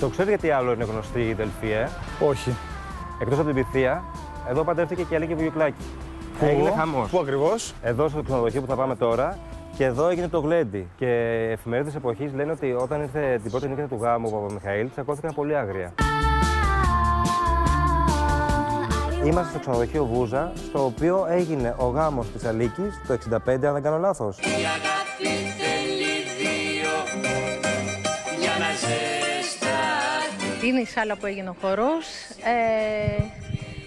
Το ξέρει γιατί άλλο είναι γνωστή η Δελφή, ε; Όχι. Εκτός από την πυθία, εδώ παντρεύτηκε και η Αλίκη Βουγιουκλάκη. Έγινε χαμός. Πού ακριβώς; Εδώ στο ξενοδοχείο που θα πάμε τώρα και εδώ έγινε το γλέντι. Και εφημερίδες εποχής λένε ότι όταν ήρθε την πρώτη νύχτα του γάμου ο Παπαμιχαήλ, τσακώθηκαν πολύ άγρια. Είμαστε στο ξενοδοχείο Βούζα, στο οποίο έγινε ο γάμος της Αλίκης το 65, αν δεν κάνω λάθος. Είναι η σάλα που έγινε ο χορός, ε,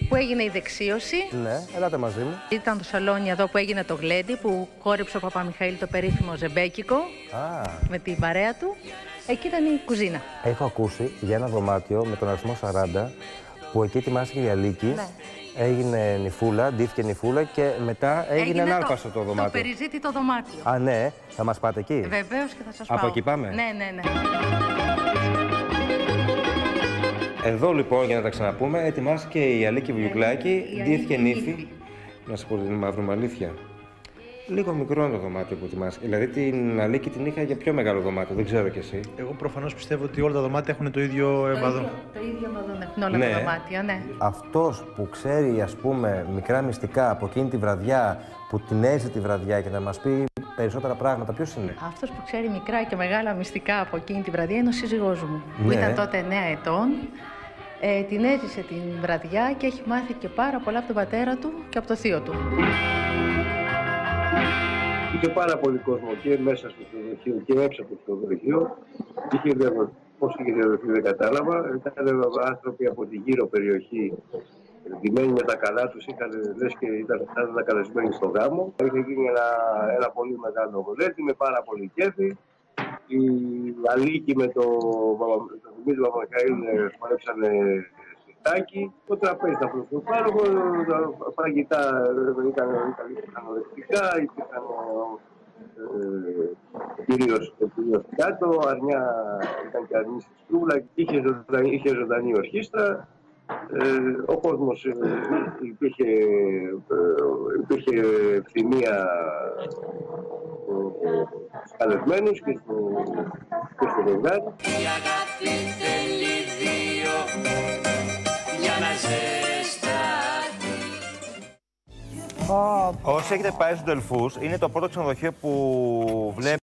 που έγινε η δεξίωση. Ναι, ελάτε μαζί μου. Ήταν το σαλόνι εδώ που έγινε το γλέντι, που κόρυψε ο Παπαμιχαήλ το περίφημο ζεμπέκικο Α, με την παρέα του. Εκεί ήταν η κουζίνα. έχω ακούσει για ένα δωμάτιο με τον αριθμό 40, που εκεί ετοιμάστηκε η Αλίκη. Ναι. Έγινε νυφούλα, ντύθηκε νυφούλα και μετά έγινε, ανάρπαστο το, Το δωμάτιο. περιζήτητο δωμάτιο. Α, ναι, θα μας πάτε εκεί; Βεβαίως και θα σας Από πάω. εκεί πάμε; Ναι, ναι, ναι. Εδώ λοιπόν, για να τα ξαναπούμε, ετοιμάστηκε η Αλίκη Βουγιουκλάκη, η ντύθηκε Αλίκη νύφη. νύφη. Να σου πω την μαύρη αλήθεια. Λίγο μικρό είναι το δωμάτιο που ετοιμάστηκε. Δηλαδή την Αλίκη την είχα για πιο μεγάλο δωμάτιο, δεν ξέρω κι εσύ. Εγώ προφανώς πιστεύω ότι όλα τα δωμάτια έχουν το ίδιο εμπαδό. Το ίδιο μαδόν έχουν όλα Ναι. τα δωμάτια, ναι. Αυτός που ξέρει, ας πούμε, μικρά μυστικά από εκείνη τη βραδιά, που την έζησε τη βραδιά και να μας πει περισσότερα πράγματα, ποιος είναι; Αυτός που ξέρει μικρά και μεγάλα μυστικά από εκείνη τη βραδιά είναι ο σύζυγός μου, που Ναι. ήταν τότε 9 ετών. Ε, την έζησε την βραδιά και έχει μάθει και πάρα πολλά από τον πατέρα του και από το θείο του. Είχε πάρα πολύ κόσμο και μέσα στο ξενοδοχείο και έξω από το ξενοδοχείο. Είχε διαδοθεί, πώς είχε διαδοθεί δεν κατάλαβα. Ήταν άνθρωποι από την γύρω περιοχή ντυμένοι με τα καλά τους, είχαν λες και ήταν σαν να καλεσμένοι στο γάμο. Είχε γίνει ένα, ένα πολύ μεγάλο γολέτι με πάρα πολύ κέφι. Η Αλίκη με το, Παπα- το Δημήτρη Παπαμιχαήλ ε, χορέψανε σιρτάκι. Το τραπέζι ήταν προς το πάροχο, τα φαγητά ε, ήταν, ήταν ανορεκτικά, υπήρχαν ε, κυρίως, κυρίως κάτω, αρνιά ήταν και αρνή στη στρούλα, είχε, ζωντανή, είχε ζωντανή ορχήστρα. Ε, ο κόσμος ε, υπήρχε, ε, υπήρχε ευθυμία ε, ε, στους καλεσμένους και στο, και στο ζευγάρι. Η αγάπη θέλει δύο για να ζεσταθεί. Όσοι έχετε πάει στους Δελφούς, είναι το πρώτο ξενοδοχείο που βλέπει